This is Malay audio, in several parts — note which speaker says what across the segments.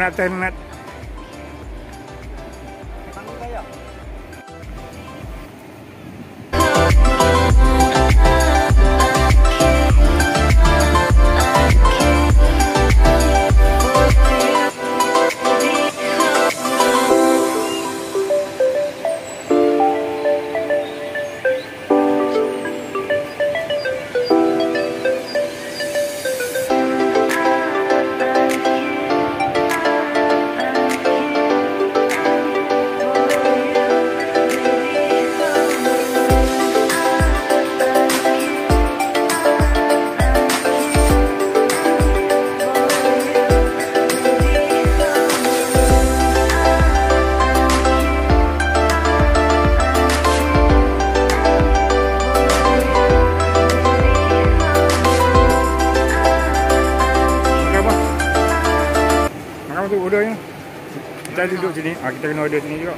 Speaker 1: Granat ternat. Makan sini. Ah, kita kena order sini juga.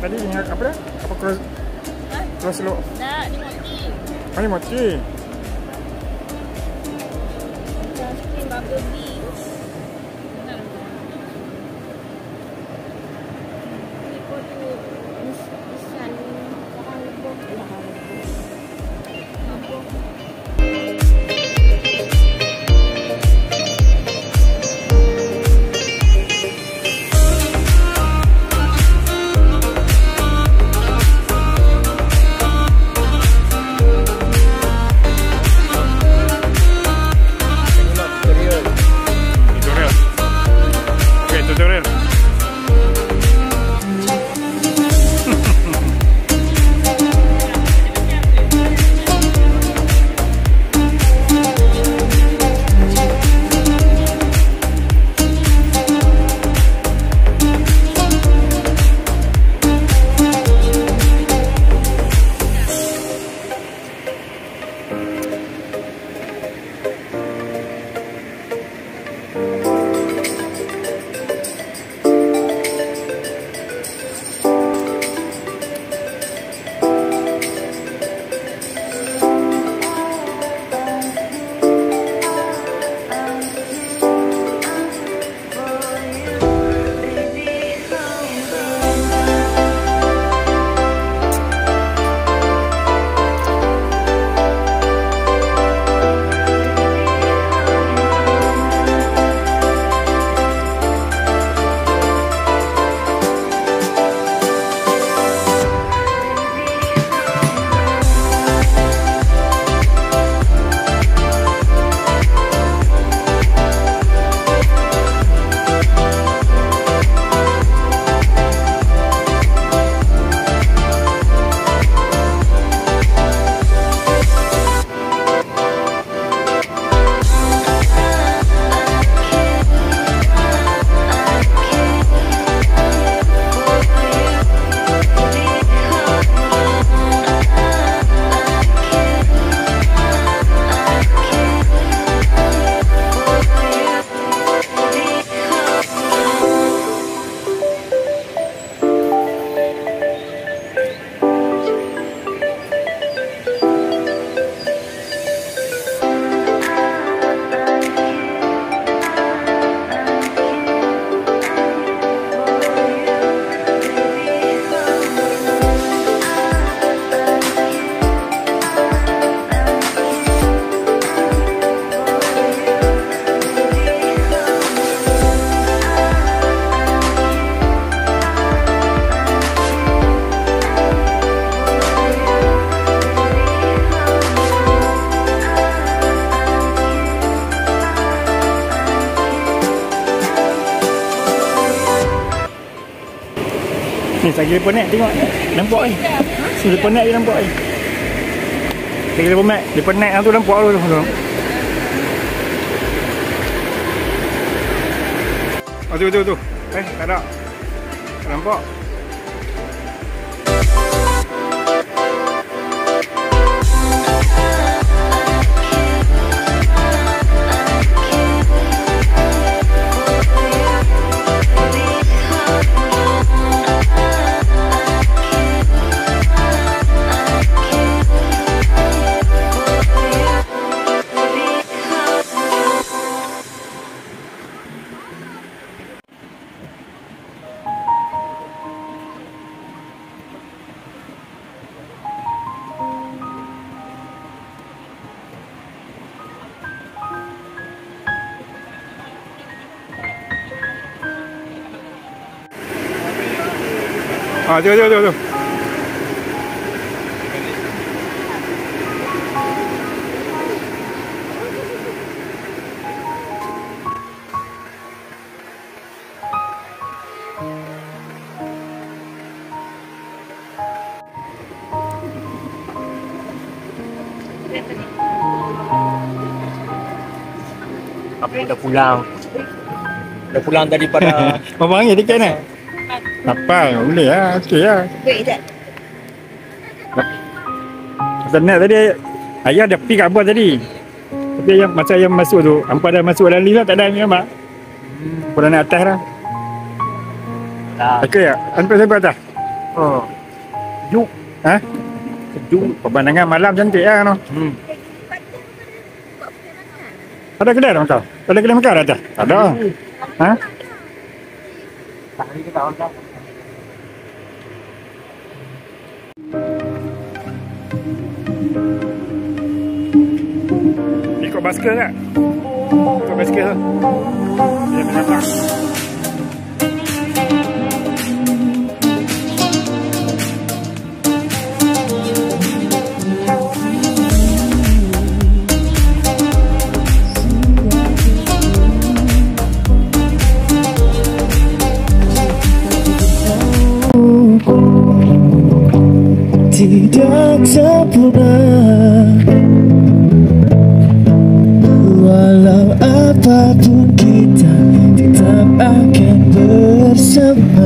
Speaker 1: Tadi ingat apa dah? Apa cross cross lo?
Speaker 2: Tak, ni mati.
Speaker 1: Mana mati?
Speaker 2: Justin Bumblebee. Benar.
Speaker 1: Lagi lepas naik tengok. Nampak ni. Si lepas naik je nampak ni. Lagi lepas naik. Lepas naik tu nampak tu. tu. Oh tu tu tu. Eh tak ada. Tak nampak. Ah, tu tu tu.
Speaker 3: Apa dah pulang Dah pulang daripada
Speaker 1: Apa panggil tiket ni? Apa? Boleh lah. Okey lah.
Speaker 2: Baik tak?
Speaker 1: Nak tadi Ayah dah pergi kat abah tadi Tapi ayah masa ayah masuk tu Hampa dah masuk dalam lift lah Tak ada ni nampak Pun dah naik atas
Speaker 3: lah.
Speaker 1: Okey ya Sampai sampai atas
Speaker 3: Oh. Sejuk.
Speaker 1: Ha?
Speaker 3: Sejuk.
Speaker 1: Pemandangan malam cantik lah no?
Speaker 3: Hmm.
Speaker 1: Ada kedai dah kau? Ada kedai makan dah atas? Tak ada Ha?
Speaker 3: Tak hari ke tak
Speaker 1: Ikut basikal tak? Ikut basikal tu Dia menatang
Speaker 4: tidak sempurna. Walau apapun kita tetap akan bersama